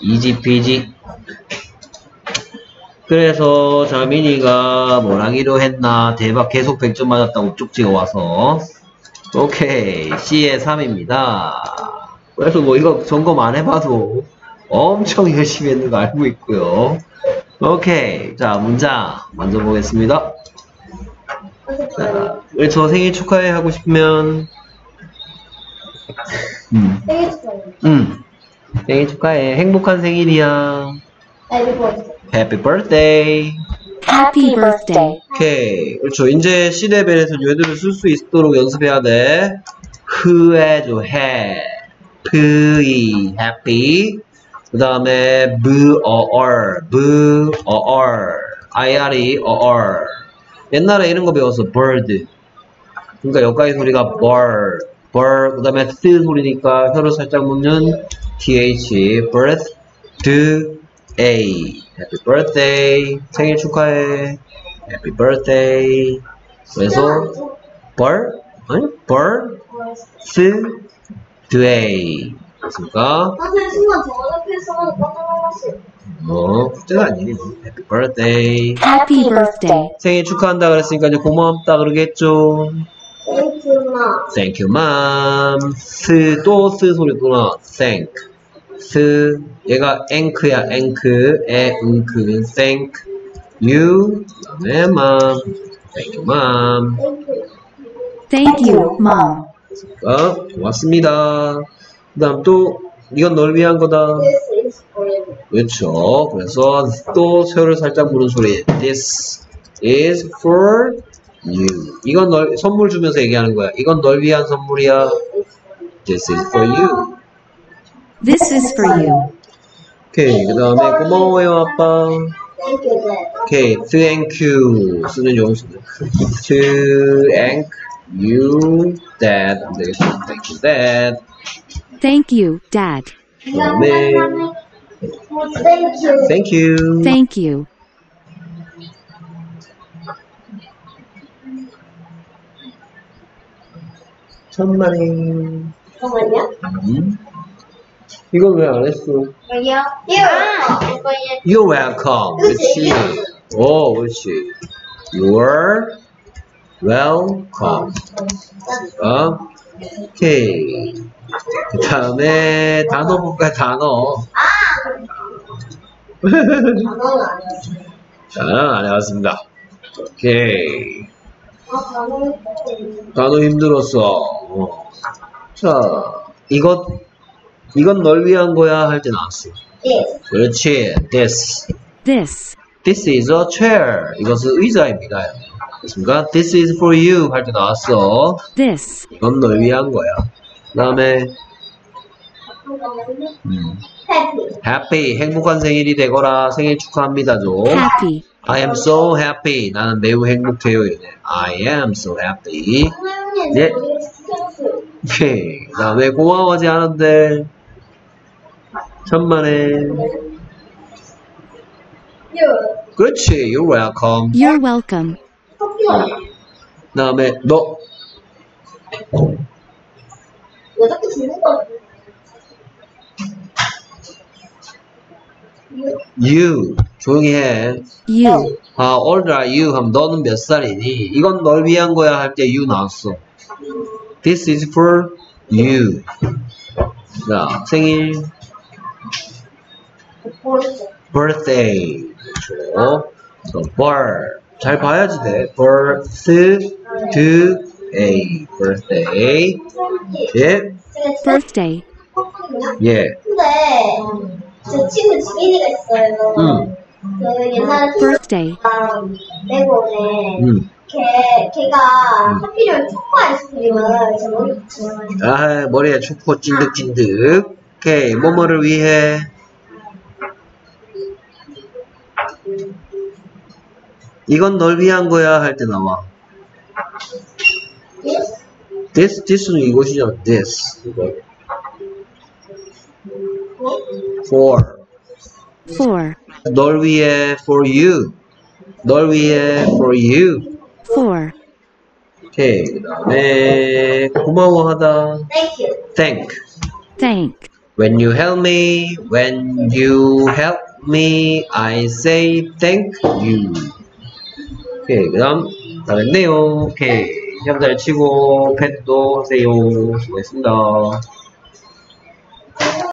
이지 피지. 그래서 자민이가 뭘 하기로 했나 대박 계속 100점 맞았다고 쪽지가 와서 오케이 C의 3입니다. 그래서 뭐 이거 점검 안 해봐도 엄청 열심히 했는 거 알고 있고요. 오케이 자 문장 먼저 보겠습니다. 자, 우리 저 생일 축하해 하고 싶으면 음, 생일 축하해. 음 생일 축하해 행복한 생일이야. 아, 이거 어디? Happy birthday. Happy birthday. 오케이. 그렇죠. 이제 C레벨에서 얘들을 쓸 수 있도록 연습해야 돼. 흐해줘, 해. 프이, happy. 그 다음에, 브, 어, 얼. 브, 어, 얼. IR이, 어, 얼. 옛날에 이런 거 배웠어. bird. 그러니까 여기까지 소리가 bird. bird. 그 다음에 스 소리니까 혀를 살짝 묻는 th. birth. 드, a. happy birthday. 생일 축하해. Happy birthday. 그래서 벌, 아니 birthday. 됐습니까? 선생님 순간 정답해서 깜짝 놀랐어요. 뭐 아니니 뭐. Happy birthday. Happy birthday. 생일 축하한다 그랬으니까 이제 고맙다 그러겠죠. Thank you, ma. Thank you, mom. 스, 또 스 소리 또 나. Thank. 스, 얘가 앵크야, 앵크. 에, 웅크. Thank you. 그 다음에 mom. Thank you, mom. Thank you. Mom. 어, 고맙습니다. 그 다음 또, 이건 널 위한 거다. 그렇죠. 그래서 또 혀를 살짝 무는 소리. This is for you. 이건 널, 선물 주면서 얘기하는 거야. 이건 널 위한 선물이야. This is for you. This is for you. 오케이. 그 다음에 고마워요, 아빠. Thank you, dad. 오케이. thank you. 쓰는 용수들. thank you, dad. thank you, dad. Thank you, Dad. 그 다음에 Thank you. thank you. 천만에. 잠깐만요. 음? 이건 왜안 했어? 뭐요? 아, 이거요. You're welcome. 그렇지. 오, 그렇지. You're welcome. 어? 오케이. 그 다음에 단어 볼까, 단어. 단어는 아니었어요. 단어는 안 해봤습니다. 오케이. 아, 단어 힘들었어. 어. 자, 이것, 이건 널 위한 거야 할 때 나왔어. this. 그렇지. This. This. This is a chair. 이것은 의자입니다. 됐습니까? This is for you 할 때 나왔어. This. 이건 널 위한 거야. 그 다음에 음, happy. happy 행복한 생일이 되거라 생일 축하합니다죠. Happy. I am so happy 나는 매우 행복해요. I am so happy. 선 오케이. 그 다음에 고마워하지 않은데 천만에. 그렇지. You're welcome. You're welcome. 그 다음에 너? You. 조용히 해. You. How old are you? 하면 너는 몇 살이니? 이건 널 위한 거야 할 때 you 나왔어. This is for you. 자, 생일, 벌써. birthday. 그렇죠. 저 birth. 잘 봐야지 돼. birthday. birthday. 예, Birthday. 커피냐? 예. 근데 제 친구 지민이가 있어요. 음, 그 옛날에 Birthday. 피자랑 레 걔 걔가 하필이면 초코 아이스크림을 제 머리 붙여가지고 아, 머리에 초코 찐득찐득. 오케이, 뭐뭐를 위해. 이건 널 위한 거야 할 때 나와. This, this는 이것이잖아. This. 이거. For. For. 널 위해 for you. 널 위해 for you. For. 오케이. 그 다음에 고마워하다. Thank you. Thank. Thank. When you help me, when you help me, I say thank you. 오케이, 그 다음, 다 됐네요. 오케이. 시험 잘 치고, 펫도 하세요. 수고했습니다.